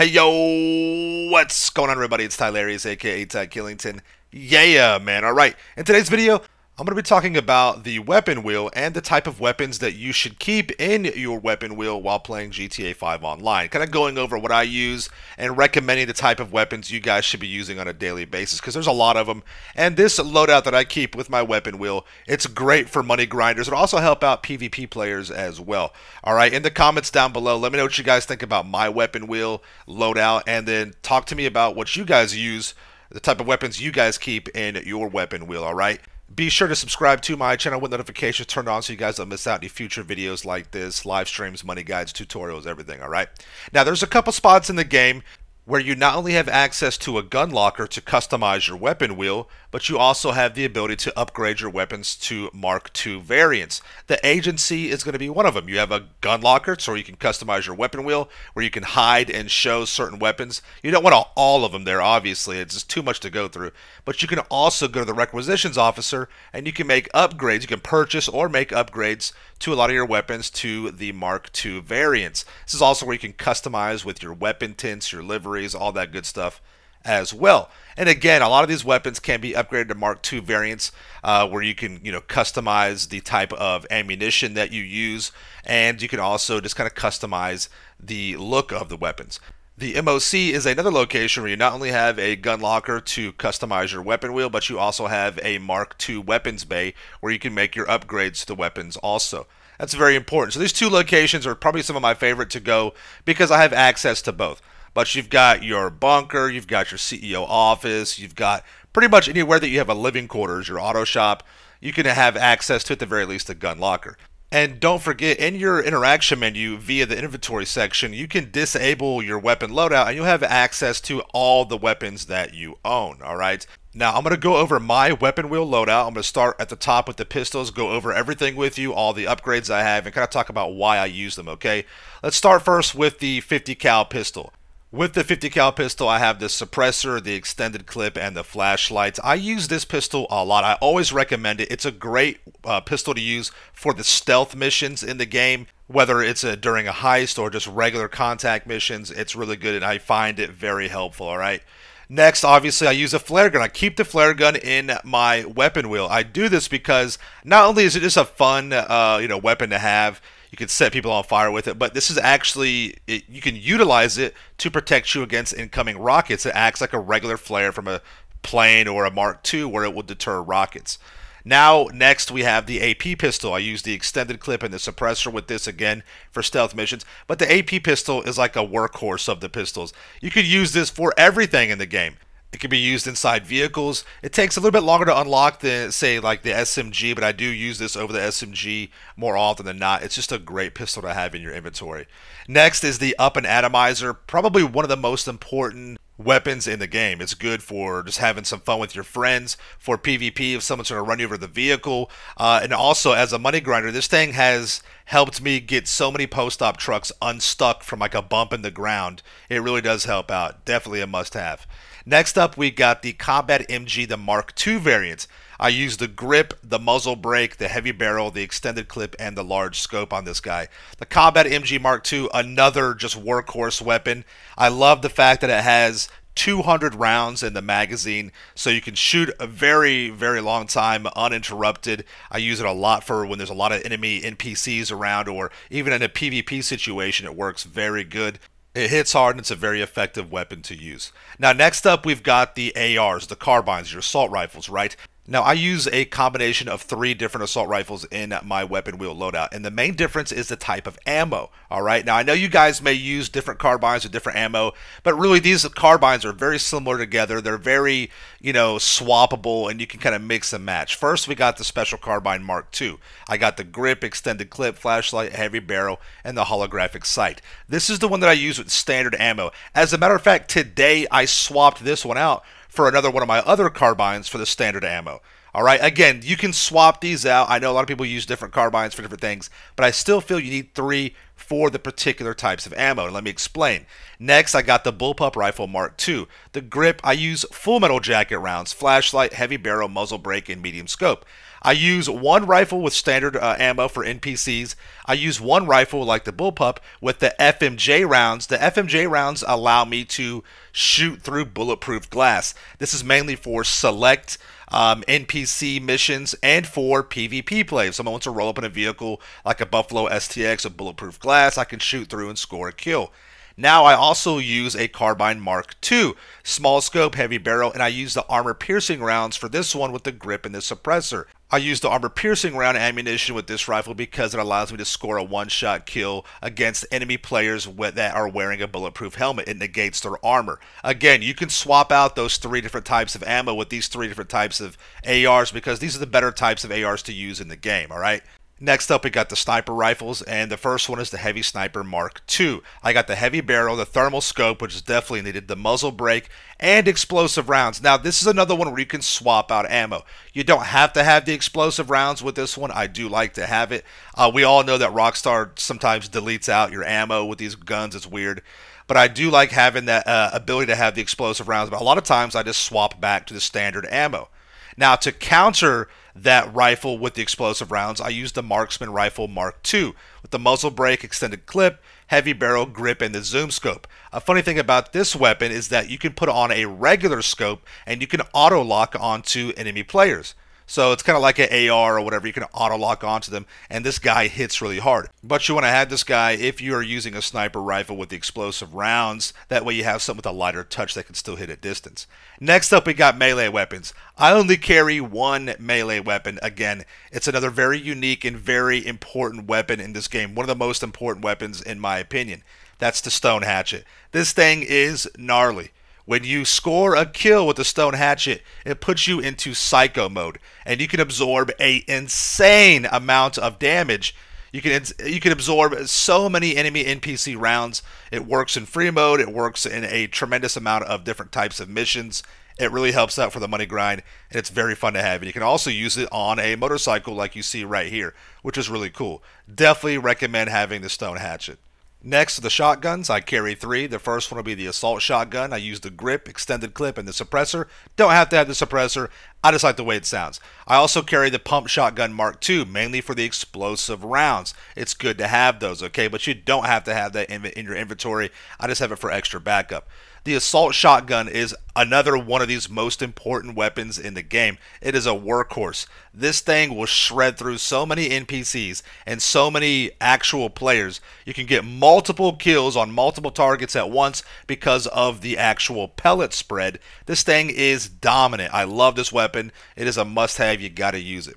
Hey yo, what's going on everybody? It's Tylarious, aka Ty Killington. Yeah, man. Alright, in today's video, I'm going to be talking about the weapon wheel and the type of weapons that you should keep in your weapon wheel while playing GTA 5 online. Kind of going over what I use and recommending the type of weapons you guys should be using on a daily basis because there's a lot of them. And this loadout that I keep with my weapon wheel, it's great for money grinders. It'll also help out PvP players as well. Alright, in the comments down below, let me know what you guys think about my weapon wheel loadout and then talk to me about what you guys use the type of weapons you guys keep in your weapon wheel, alright? Be sure to subscribe to my channel with notifications turned on so you guys don't miss out any future videos like this, live streams, money guides, tutorials, everything, alright? Now, there's a couple spots in the game where you not only have access to a gun locker to customize your weapon wheel, but you also have the ability to upgrade your weapons to Mark II variants. The agency is going to be one of them. You have a gun locker, so you can customize your weapon wheel, where you can hide and show certain weapons. You don't want all of them there, obviously. It's just too much to go through. But you can also go to the requisitions officer, and you can make upgrades. You can purchase or make upgrades to a lot of your weapons to the Mark II variants. This is also where you can customize with your weapon tints, your livery, all that good stuff as well. And again, a lot of these weapons can be upgraded to Mark II variants, uh, where you can you know customize the type of ammunition that you use, and you can also just kind of customize the look of the weapons. The MOC is another location where you not only have a gun locker to customize your weapon wheel, but you also have a Mark II weapons bay where you can make your upgrades to the weapons also. That's very important. So these two locations are probably some of my favorite to go because I have access to both. But you've got your bunker, you've got your CEO office, you've got pretty much anywhere that you have a living quarters, your auto shop, you can have access to at the very least a gun locker. And don't forget, in your interaction menu via the inventory section, you can disable your weapon loadout and you'll have access to all the weapons that you own, alright? Now, I'm going to go over my weapon wheel loadout. I'm going to start at the top with the pistols, go over everything with you, all the upgrades I have, and kind of talk about why I use them, okay? Let's start first with the 50 cal pistol. With the 50 cal pistol, I have the suppressor, the extended clip, and the flashlights. I use this pistol a lot. I always recommend it. It's a great uh, pistol to use for the stealth missions in the game, whether it's a, during a heist or just regular contact missions. It's really good, and I find it very helpful, all right? Next, obviously, I use a flare gun. I keep the flare gun in my weapon wheel. I do this because not only is it just a fun, uh, you know, weapon to have, you can set people on fire with it, but this is actually it, you can utilize it to protect you against incoming rockets. It acts like a regular flare from a plane or a Mark II, where it will deter rockets. Now, next we have the AP pistol. I use the extended clip and the suppressor with this again for stealth missions, but the AP pistol is like a workhorse of the pistols. You could use this for everything in the game. It can be used inside vehicles. It takes a little bit longer to unlock than, say, like the SMG, but I do use this over the SMG more often than not. It's just a great pistol to have in your inventory. Next is the Up-n-Atomizer, probably one of the most important weapons in the game. It's good for just having some fun with your friends, for PvP if someone's going to run you over the vehicle, uh, and also as a money grinder, this thing has helped me get so many post-op trucks unstuck from like a bump in the ground. It really does help out. Definitely a must-have. Next up, we got the Combat MG, the Mark II variant. I use the grip, the muzzle brake, the heavy barrel, the extended clip, and the large scope on this guy. The Combat MG Mark II, another just workhorse weapon. I love the fact that it has 200 rounds in the magazine, so you can shoot a very, very long time uninterrupted. I use it a lot for when there's a lot of enemy NPCs around, or even in a PvP situation, it works very good. It hits hard and it's a very effective weapon to use. Now, next up, we've got the ARs, the carbines, your assault rifles, right? Now, I use a combination of three different assault rifles in my weapon wheel loadout, and the main difference is the type of ammo. All right, now I know you guys may use different carbines with different ammo, but really these carbines are very similar together. They're very, you know, swappable, and you can kind of mix and match. First, we got the Special Carbine Mark II. I got the grip, extended clip, flashlight, heavy barrel, and the holographic sight. This is the one that I use with standard ammo. As a matter of fact, today I swapped this one out for another one of my other carbines for the standard ammo. All right, again, you can swap these out. I know a lot of people use different carbines for different things, but I still feel you need three for the particular types of ammo. And let me explain. Next, I got the Bullpup Rifle Mark II. The grip, I use full metal jacket rounds, flashlight, heavy barrel, muzzle brake, and medium scope. I use one rifle with standard uh, ammo for NPCs. I use one rifle like the bullpup with the FMJ rounds. The FMJ rounds allow me to shoot through bulletproof glass. This is mainly for select um, NPC missions and for PvP play. If someone wants to roll up in a vehicle like a Buffalo STX with bulletproof glass, I can shoot through and score a kill. Now I also use a Carbine Mark II, small scope, heavy barrel, and I use the armor piercing rounds for this one with the grip and the suppressor. I use the armor piercing round ammunition with this rifle because it allows me to score a one shot kill against enemy players that are wearing a bulletproof helmet. It negates their armor. Again, you can swap out those three different types of ammo with these three different types of ARs because these are the better types of ARs to use in the game, alright? Next up, we got the sniper rifles, and the first one is the Heavy Sniper Mark II. I got the heavy barrel, the thermal scope, which is definitely needed, the muzzle brake, and explosive rounds. Now, this is another one where you can swap out ammo. You don't have to have the explosive rounds with this one. I do like to have it. Uh, we all know that Rockstar sometimes deletes out your ammo with these guns. It's weird but I do like having that uh, ability to have the explosive rounds. But a lot of times I just swap back to the standard ammo. Now, to counter that rifle with the explosive rounds, I used the Marksman Rifle Mark II with the muzzle brake, extended clip, heavy barrel, grip, and the zoom scope. A funny thing about this weapon is that you can put on a regular scope and you can auto lock onto enemy players. So it's kind of like an AR or whatever. You can auto lock onto them, and this guy hits really hard. But you want to have this guy if you are using a sniper rifle with the explosive rounds. That way you have something with a lighter touch that can still hit at distance. Next up, we got melee weapons. I only carry one melee weapon. Again, it's another very unique and very important weapon in this game. One of the most important weapons, in my opinion. That's the stone hatchet. This thing is gnarly. When you score a kill with the stone hatchet, it puts you into psycho mode, and you can absorb a insane amount of damage. You can you can absorb so many enemy NPC rounds. It works in free mode. It works in a tremendous amount of different types of missions. It really helps out for the money grind, and it's very fun to have. And you can also use it on a motorcycle, like you see right here, which is really cool. Definitely recommend having the stone hatchet. Next to the shotguns, I carry three. The first one will be the assault shotgun. I use the grip, extended clip, and the suppressor. Don't have to have the suppressor. I just like the way it sounds. I also carry the pump shotgun Mark II, mainly for the explosive rounds. It's good to have those, okay? But you don't have to have that in, in your inventory. I just have it for extra backup. The assault shotgun is another one of these most important weapons in the game. It is a workhorse. This thing will shred through so many NPCs and so many actual players. You can get multiple kills on multiple targets at once because of the actual pellet spread. This thing is dominant. I love this weapon. It is a must have. You got to use it.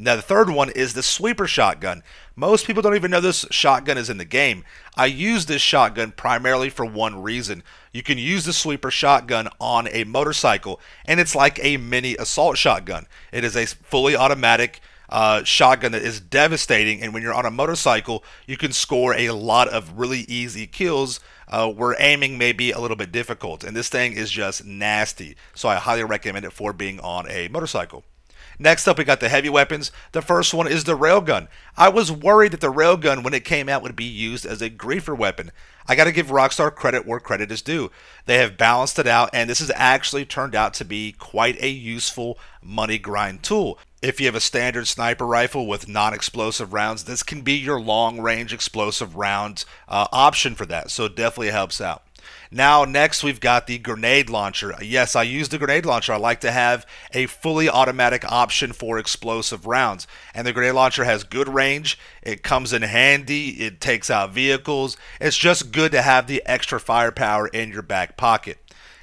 Now, the third one is the sweeper shotgun. Most people don't even know this shotgun is in the game. I use this shotgun primarily for one reason. You can use the sweeper shotgun on a motorcycle, and it's like a mini assault shotgun. It is a fully automatic uh, shotgun that is devastating, and when you're on a motorcycle, you can score a lot of really easy kills uh, where aiming may be a little bit difficult. And this thing is just nasty, so I highly recommend it for being on a motorcycle. Next up, we got the heavy weapons. The first one is the railgun. I was worried that the railgun, when it came out, would be used as a griefer weapon. I got to give Rockstar credit where credit is due. They have balanced it out, and this has actually turned out to be quite a useful money grind tool. If you have a standard sniper rifle with non explosive rounds, this can be your long range explosive round uh, option for that, so it definitely helps out. Now, next, we've got the grenade launcher. Yes, I use the grenade launcher. I like to have a fully automatic option for explosive rounds. And the grenade launcher has good range. It comes in handy. It takes out vehicles. It's just good to have the extra firepower in your back pocket.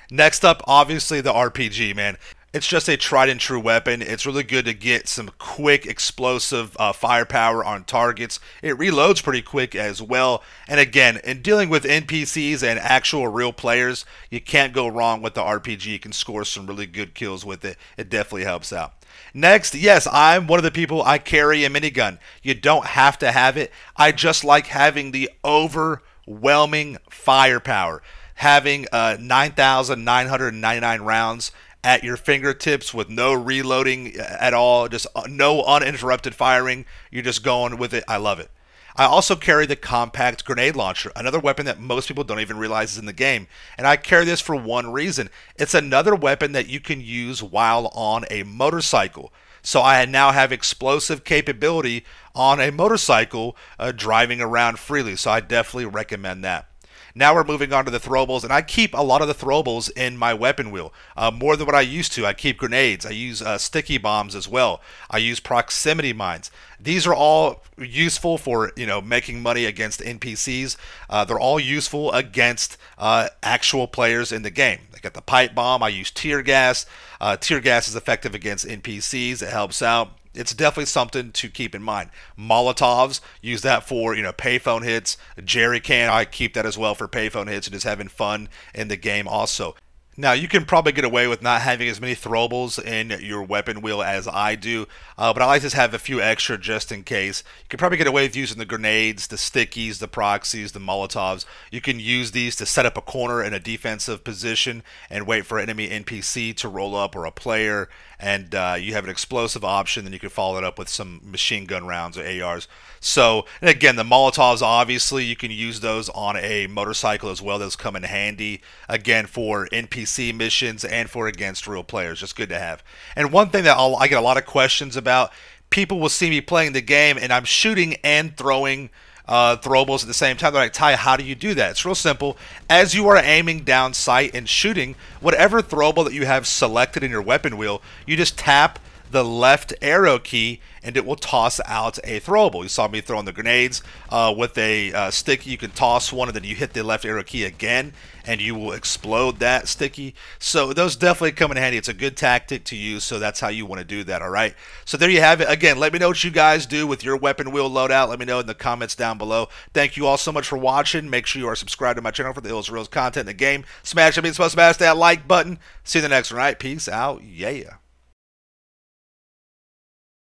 Next up, obviously, the RPG, man. It's just a tried and true weapon. It's really good to get some quick, explosive uh, firepower on targets. It reloads pretty quick as well. And again, in dealing with NPCs and actual real players, you can't go wrong with the RPG. You can score some really good kills with it. It definitely helps out. Next, yes, I'm one of the people I carry a minigun. You don't have to have it. I just like having the overwhelming firepower. Having uh, 9,999 rounds at your fingertips with no reloading at all, just uh, no uninterrupted firing. You're just going with it. I love it. I also carry the compact grenade launcher, another weapon that most people don't even realize is in the game. And I carry this for one reason it's another weapon that you can use while on a motorcycle. So I now have explosive capability on a motorcycle uh, driving around freely. So I definitely recommend that. Now we're moving on to the throwables, and I keep a lot of the throwables in my weapon wheel, uh, more than what I used to. I keep grenades. I use uh, sticky bombs as well. I use proximity mines. These are all useful for you know making money against NPCs. Uh, they're all useful against uh, actual players in the game. I got the pipe bomb. I use tear gas. Uh, tear gas is effective against NPCs. It helps out it's definitely something to keep in mind. Molotovs use that for you know payphone hits. Jerry can I keep that as well for payphone hits and just having fun in the game also. Now, you can probably get away with not having as many throwables in your weapon wheel as I do, uh, but I like to have a few extra just in case. You can probably get away with using the grenades, the stickies, the proxies, the molotovs. You can use these to set up a corner in a defensive position and wait for an enemy NPC to roll up or a player, and uh, you have an explosive option, then you can follow it up with some machine gun rounds or ARs. So, and again, the Molotovs, obviously, you can use those on a motorcycle as well. Those come in handy, again, for NPC missions and for against real players. Just good to have. And one thing that I'll, I get a lot of questions about people will see me playing the game and I'm shooting and throwing uh, throwables at the same time. They're like, Ty, how do you do that? It's real simple. As you are aiming down sight and shooting, whatever throwable that you have selected in your weapon wheel, you just tap the left arrow key and it will toss out a throwable. You saw me throwing the grenades uh, with a uh, sticky. You can toss one and then you hit the left arrow key again and you will explode that sticky. So those definitely come in handy. It's a good tactic to use, so that's how you want to do that, all right? So there you have it. Again, let me know what you guys do with your weapon wheel loadout. Let me know in the comments down below. Thank you all so much for watching. Make sure you are subscribed to my channel for the Hills Reels content in the game. Smash that means smash that like button. See you in the next one, all right? Peace out. Yeah.